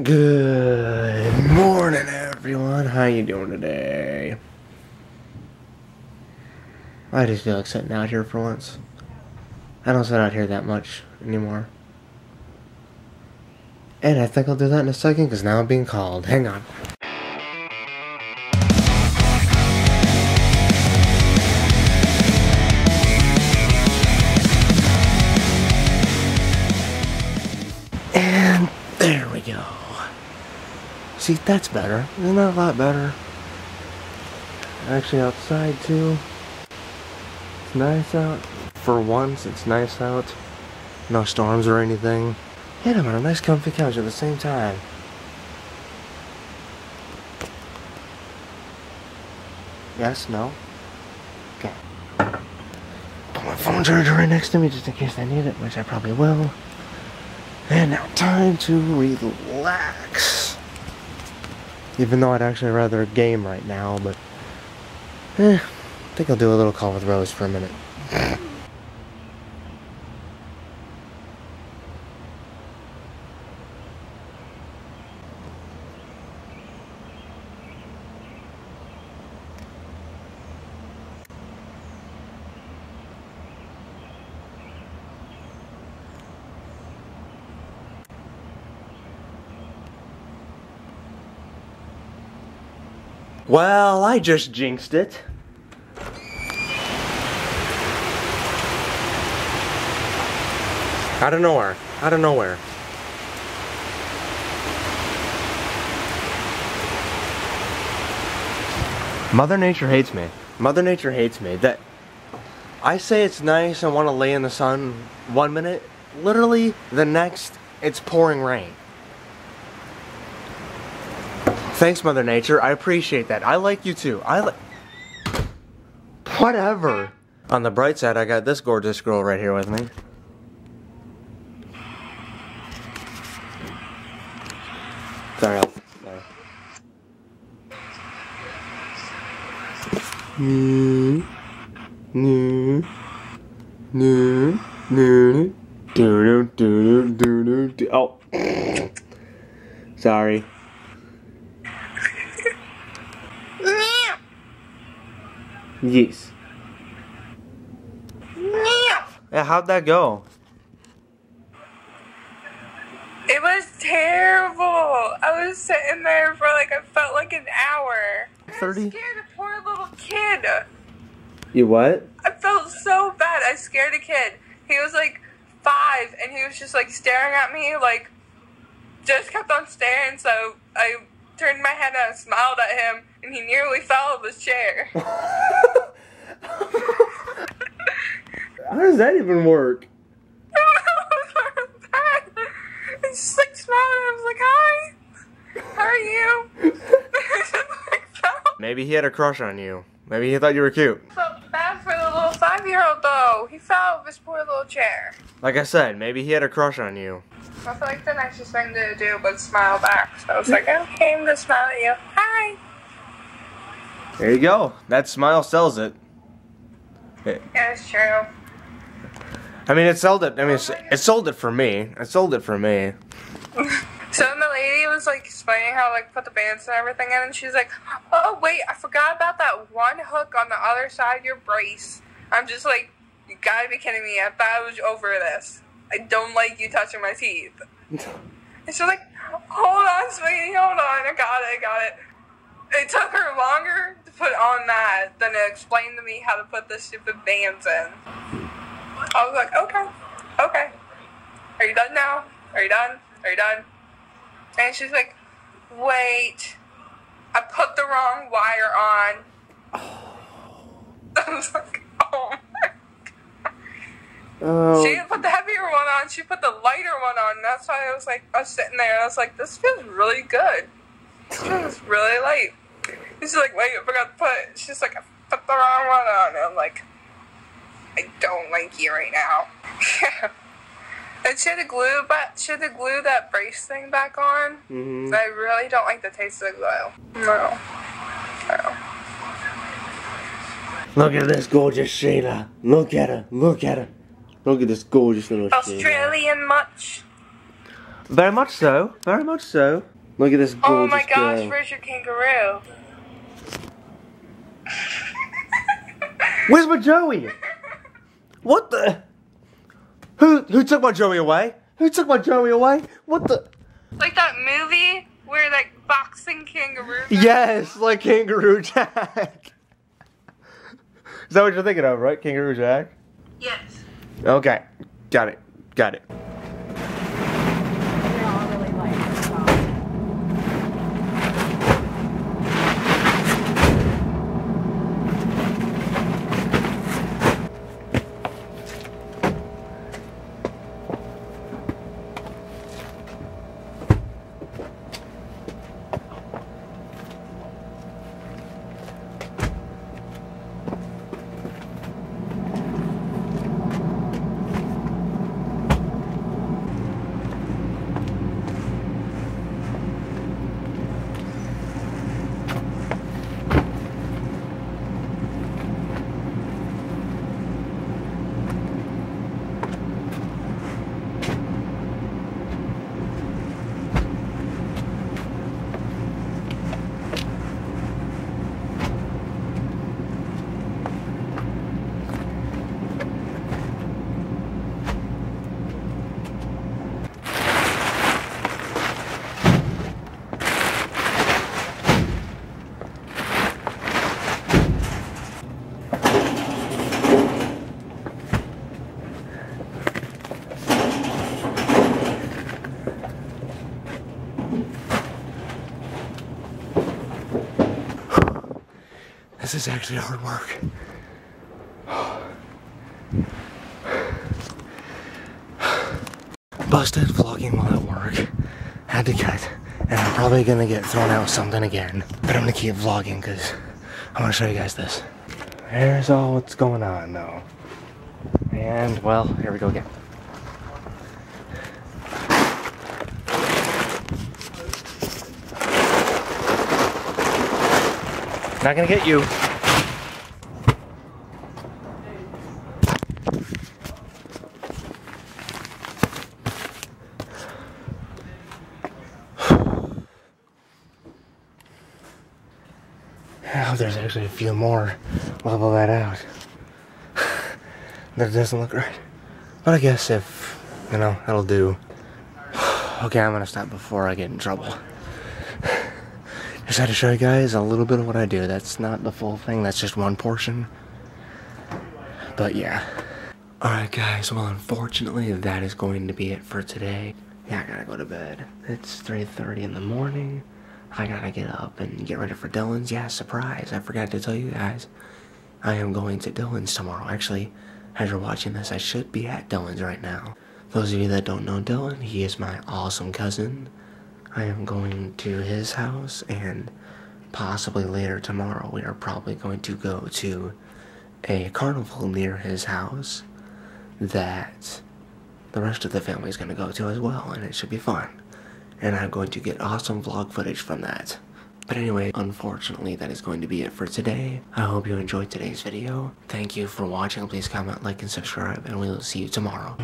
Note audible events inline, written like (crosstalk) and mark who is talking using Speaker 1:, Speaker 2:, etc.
Speaker 1: Good morning, everyone. How you doing today? I just feel like sitting out here for once. I don't sit out here that much anymore. And I think I'll do that in a second because now I'm being called. Hang on. And. See, that's better. Isn't that a lot better? Actually, outside too. It's nice out. For once, it's nice out. No storms or anything. And I'm on a nice comfy couch at the same time. Yes, no? Okay. Put my phone charger right next to me just in case I need it, which I probably will. And now time to relax. Even though I'd actually rather game right now, but eh, I think I'll do a little call with Rose for a minute. Well, I just jinxed it. Out of nowhere. Out of nowhere. Mother Nature hates me. Mother Nature hates me. That I say it's nice and want to lay in the sun one minute, literally the next it's pouring rain. Thanks, Mother Nature. I appreciate that. I like you too. I like. Whatever. On the bright side, I got this gorgeous girl right here with me. Sorry, I'll. Sorry. No. No. No. No. Do do do do do do. Oh. Sorry. Yes. Yeah, how'd that go?
Speaker 2: It was terrible. I was sitting there for like I felt like an hour. 30? I
Speaker 1: 30?
Speaker 2: scared a poor little kid.
Speaker 1: You what?
Speaker 2: I felt so bad. I scared a kid. He was like five, and he was just like staring at me, like just kept on staring. So I turned my head and I smiled at him, and he nearly fell out of his chair. (laughs)
Speaker 1: How does that even work? (laughs)
Speaker 2: I just like smiled and I was like, "Hi, how are you?" Just, like, felt
Speaker 1: Maybe he had a crush on you. Maybe he thought you were cute.
Speaker 2: felt bad for the little five-year-old though. He fell out of his poor little chair.
Speaker 1: Like I said, maybe he had a crush on you.
Speaker 2: I feel like the nicest thing to do was smile back. So I was like, okay, I'm gonna smile at you. Hi.
Speaker 1: There you go. That smile sells it. It-
Speaker 2: Yeah, it's true.
Speaker 1: I mean, it sold it. I mean, it sold it for me. It sold it for me. (laughs)
Speaker 2: So then the lady was like explaining how like put the bands and everything in, and she's like, "Oh wait, I forgot about that one hook on the other side of your brace." I'm just like, "You gotta be kidding me! I thought I was over this. I don't like you touching my teeth." (laughs) And she's like, "Hold on, sweetie, hold on. I got it, I got it." It took her longer to put on that than to explain to me how to put the stupid bands in. I was like, "Okay, okay. Are you done now? Are you done? Are you done?" And she's like, wait, I put the wrong wire on. (laughs) I was like, oh my.
Speaker 1: Oh.
Speaker 2: She didn't put the heavier one on, she put the lighter one on. That's why I was like, I was sitting there and I was like, this feels really good. This feels really light. She's like, wait, I forgot to put, she's like, I put the wrong one on. And I'm like, I don't like you right now. (laughs) and she had to glue, but she had to glue that brace thing back on.
Speaker 1: Mhm.
Speaker 2: I really don't like the taste of the glue. No. No.
Speaker 1: Look at this gorgeous Sheila. Look at her. Look at her. Look at this gorgeous little Sheila.
Speaker 2: Australian much?
Speaker 1: Very much so. Very much so. Look at this gorgeous
Speaker 2: Oh my gosh,
Speaker 1: girl.
Speaker 2: where's your kangaroo?
Speaker 1: Where's my Joey? (laughs) What the? Who who took my Joey away? Who took my Joey away? What the?
Speaker 2: Like that movie where like boxing kangaroo.
Speaker 1: Yes, like Kangaroo (laughs) Jack. Is that what you're thinking of, right? Kangaroo Jack?
Speaker 2: Yes.
Speaker 1: Okay. Got it. Got it.
Speaker 3: They're all really light.
Speaker 1: This is actually hard work. Busted vlogging while at work. Had to cut. And I'm probably gonna get thrown out something again. But I'm gonna keep vlogging because I wanna show you guys this. Here's all what's going on now. And well, here we go again. Not gonna get you. (sighs) Oh, there's actually a few more. Level that out. (sighs) that doesn't look right. But I guess if, you know, that'll do. (sighs) Okay, I'm gonna stop before I get in trouble. Just had to show you guys a little bit of what I do. That's not the full thing, that's just one portion. But yeah. Alright guys, well unfortunately that is going to be it for today. Yeah, I gotta go to bed. It's 3.30 in the morning. I gotta get up and get ready for Dylan's. Yeah, surprise. I forgot to tell you guys. I am going to Dylan's tomorrow. Actually, as you're watching this, I should be at Dylan's right now. Those of you that don't know Dylan, he is my awesome cousin. I am going to his house and possibly later tomorrow we are probably going to go to a carnival near his house that the rest of the family is going to go to as well and it should be fun. And i'm going to get awesome vlog footage from that. But anyway unfortunately that is going to be it for today. I hope you enjoyed today's video. Thank you for watching. Please comment like and subscribe and we will see you tomorrow.